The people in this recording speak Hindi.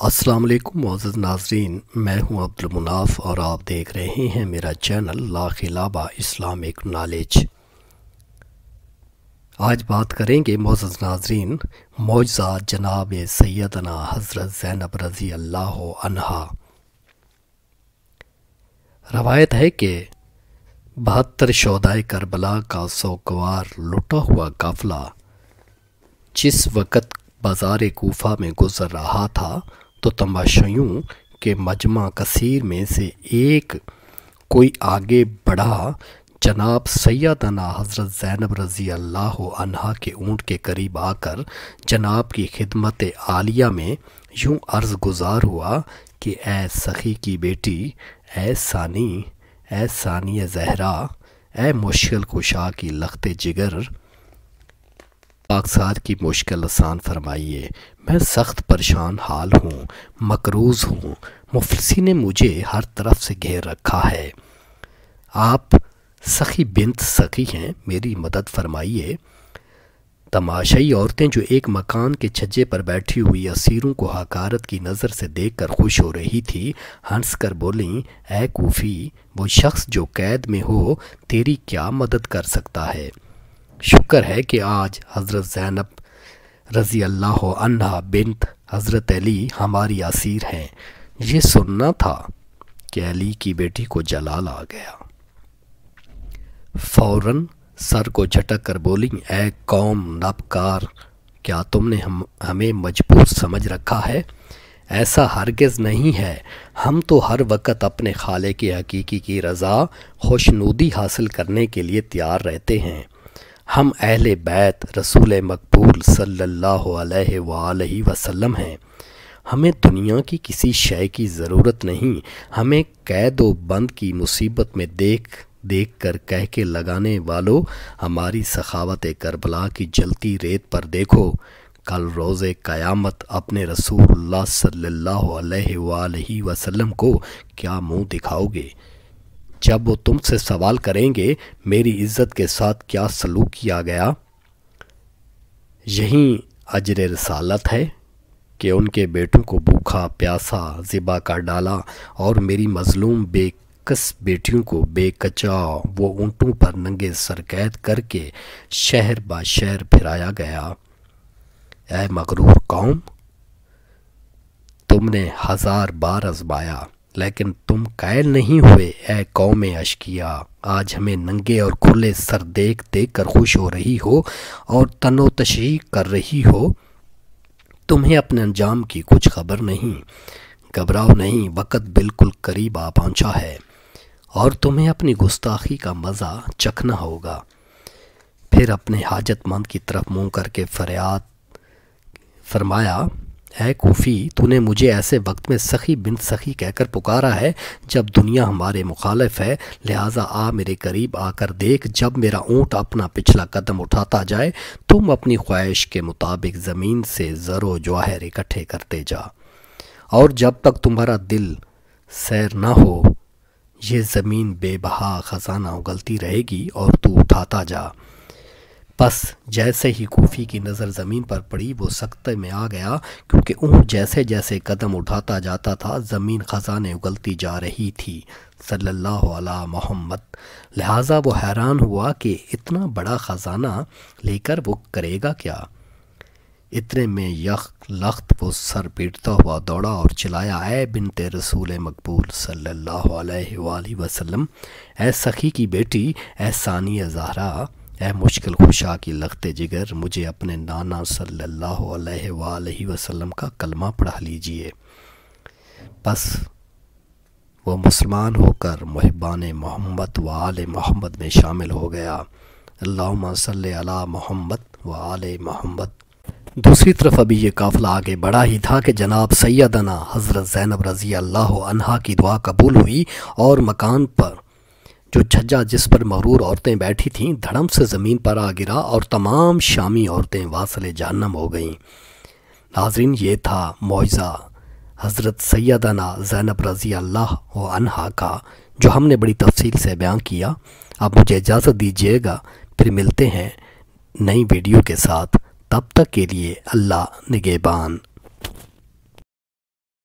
वालेकुम मोज़ नाजरीन, मैं हूँ अब्दुल मुनाफ और आप देख रहे हैं मेरा चैनल लाखिलाबा इस्लामिक नॉलेज। आज बात करेंगे मोज़ नाजरीन मौजा जनाब सैदना हज़रत ज़ैनब रज़ी अल्लाह अनहा। रवायत है कि बहत्तर शोदाय करबला का सोकवार लुटा हुआ काफिला जिस वक़्त बाज़ार कोफा में गुज़र रहा था तो तमाशाइयों के मजमा कसीर में से एक कोई आगे बढ़ा, जनाब सैदना हज़रत ज़ैनब रज़ी अल्लाह अनहा के ऊँट के करीब आकर जनाब की खिदमत आलिया में यूँ अर्ज़ गुज़ार हुआ कि ए सखी की बेटी ए सानी ए सानी जहरा ए मुश्किल कुशा की लखते जिगर पाकसार की मुश्किल आसान फरमाइए। मैं सख्त परेशान हाल हूँ, मकरूज़ हूँ। मुफलसी ने मुझे हर तरफ़ से घेर रखा है। आप सखी बिंत सखी हैं, मेरी मदद फरमाइए। तमाशाई औरतें जो एक मकान के छज्जे पर बैठी हुई असीरों को हकारत की नज़र से देखकर खुश हो रही थी, हंस कर बोली ए कूफ़ी, वो शख्स जो कैद में हो, तेरी क्या मदद कर सकता है? शुक्र है कि आज हज़रत ज़ैनब रज़ी अल्लाह अन्हा बिनत हज़रत अली हमारी असीर हैं। ये सुनना था कि अली की बेटी को जलाल आ गया। फ़ौर सर को झटक कर बोली, ए कौम नबकार, क्या तुमने हम, हमें मजबूर समझ रखा है? ऐसा हरगिज़ नहीं है। हम तो हर वक्त अपने खाले के हकीकी की रज़ा, खुशनूदी हासिल करने के लिए तैयार रहते हैं। हम अहल बैत रसूल मकबूल सल्लल्लाहु अलैहि वसल्लम हैं। हमें दुनिया की किसी शय की ज़रूरत नहीं। हमें कैद व बंद की मुसीबत में देख देख कर कह के लगाने वालों, हमारी सखावत करबला की जलती रेत पर देखो। कल रोज़ क़यामत अपने रसूल अलैहि वसल्लम को क्या मुँह दिखाओगे? जब वो तुमसे सवाल करेंगे, मेरी इज़्ज़त के साथ क्या सलूक किया गया? यही अजर रसालत है कि उनके बेटों को भूखा प्यासा ज़िबा कर डाला और मेरी मज़लूम बेकस बेटियों को बेकचा वो ऊँटों पर नंगे सरकैद करके शहर बा शहर फिराया गया। ए मगरूर कौम, तुमने हज़ार बार आजमाया लेकिन तुम कायल नहीं हुए ए कौम अशकिया। आज हमें नंगे और खुले सर देख देख कर खुश हो रही हो और तनो तशी कर रही हो। तुम्हें अपने अंजाम की कुछ खबर नहीं। घबराओ नहीं, वक़्त बिल्कुल करीब आ पहुँचा है और तुम्हें अपनी गुस्ताखी का मज़ा चखना होगा। फिर अपने हाजतमंद की तरफ़ मुँह करके फरियाद, फरमाया है, कोफ़ी, तूने मुझे ऐसे वक्त में सखी बिन सखी कहकर पुकारा है जब दुनिया हमारे मुखालफ है। लिहाजा आ मेरे करीब आकर देख, जब मेरा ऊँट अपना पिछला कदम उठाता जाए, तुम अपनी ख्वाहिश के मुताबिक ज़मीन से ज़रो जवाहर इकट्ठे करते जा। और जब तक तुम्हारा दिल सैर ना हो, ये ज़मीन बेबहा ख़जाना उगलती रहेगी और तू उठाता जा। बस जैसे ही कूफ़ी की नज़र ज़मीन पर पड़ी, वो सख्ते में आ गया, क्योंकि ऊँट जैसे जैसे कदम उठाता जाता था, ज़मीन ख़जाने उगलती जा रही थी। सल्लल्लाहु अलैहि मोहम्मद। लिहाजा वो हैरान हुआ कि इतना बड़ा ख़जाना लेकर वो करेगा क्या? इतने में यख लख्त वो सर पीटता हुआ दौड़ा और चिल्लाया ए बिनते रसूल मकबूल सल्लल्लाहु अलैहि वसल्लम ए सखी की बेटी ए सानिया जहरा ए मुश्किल खुशा की लगते जिगर, मुझे अपने नाना सल्लल्लाहु अलैहि वसल्लम का कलमा पढ़ा लीजिए। बस, वो मुसलमान होकर मुहबान मोहम्मद व आल मोहम्मद में शामिल हो गया। अल्लाह सल अला मोहम्मद व आल मोहम्मद। दूसरी तरफ़ अभी ये काफ़िला आगे बढ़ा ही था कि जनाब सैदना हज़रत ज़ैनब रज़ी अल्लाह की दुआ कबूल हुई और मकान पर जो छज्जा जिस पर मरूर औरतें बैठी थीं, धड़म से ज़मीन पर आ गिरा और तमाम शामी औरतें वासल जहन्नम हो गईं। नाजरीन, ये था मुआजा हज़रत सैदना ज़ैनब रज़ी अल्लाह अनहा का, जो हमने बड़ी तफसील से बयान किया। अब मुझे इजाज़त दीजिएगा, फिर मिलते हैं नई वीडियो के साथ। तब तक के लिए अल्लाह निगेबान।